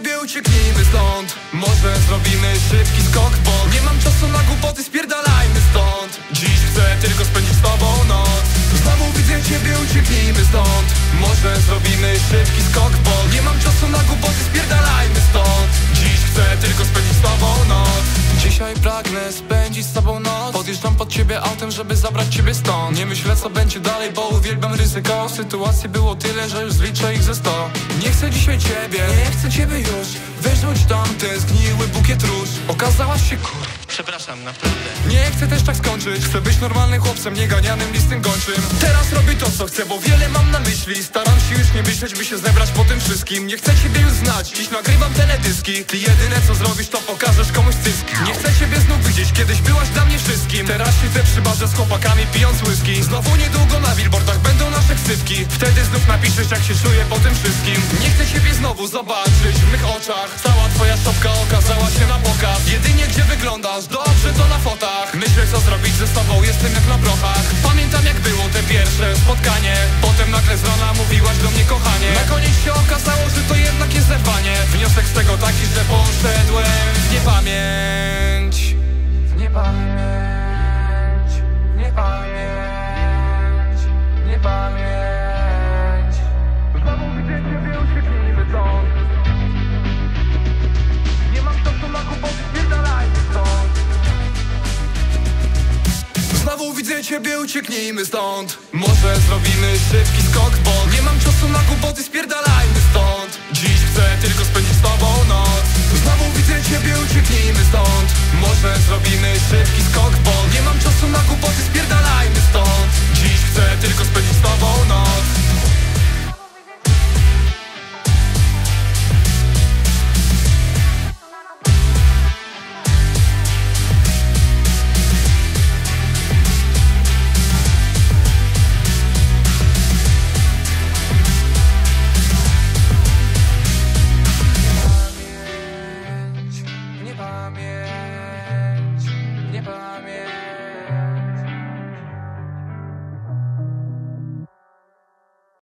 ciebie, ucieknijmy stąd. Może zrobimy szybki skok w bok Nie mam czasu na głupoty, spierdalajmy stąd. Dziś chcę tylko spędzić z tobą noc. Znowu widzę ciebie, ucieknijmy stąd. Może zrobimy szybki skok w bok Nie mam czasu na głupoty, spierdalajmy stąd. Dziś chcę tylko spędzić z tobą noc. Dzisiaj pragnę spędzić z tobą noc. Podjeżdżam pod ciebie autem, żeby zabrać ciebie stąd. Nie myślę co będzie dalej, bo uwielbiam ryzyko. Sytuacji było tyle, że już zliczę ich ze sto Nie chcę dzisiaj ciebie, nie chcę ciebie już. Wyrzuć tamte zgniły bukiet róż. Okazałaś się kur... Przepraszam, naprawdę. Nie chcę też tak skończyć. Chcę być normalnym chłopcem, nie ganianym listem gończym. Teraz robię to co chcę, bo wiele mam na myśli. Staram się już nie myśleć, by się zebrać po tym wszystkim. Nie chcę ciebie już znać, dziś nagrywam teledyski. Ty jedyne co zrobisz to pokażesz komuś cyski. Nie chcę ciebie znów widzieć, kiedyś byłaś dla mnie wszystkim. Teraz siedzę przy barze z chłopakami pijąc whisky. Znowu niedługo na billboardach będą nasze ksywki Wtedy znów napiszesz jak się czuję po tym wszystkim. Nie chcę ciebie znowu zobaczyć w mych oczach. Cała twoja szopka okazała się na pokaz Jedynie gdzie wyglądasz dobrze to na fotach. Myślę co zrobić ze sobą, jestem jak na brochach Pamiętam jak było te pierwsze spotkanie ciebie ucieknijmy stąd. Może zrobimy szybki skok, bo nie mam czasu na głupoty, spierdalajmy stąd. Dziś chcę tylko spędzić z tobą noc. Znowu widzę ciebie, ucieknijmy stąd. Może zrobimy szybki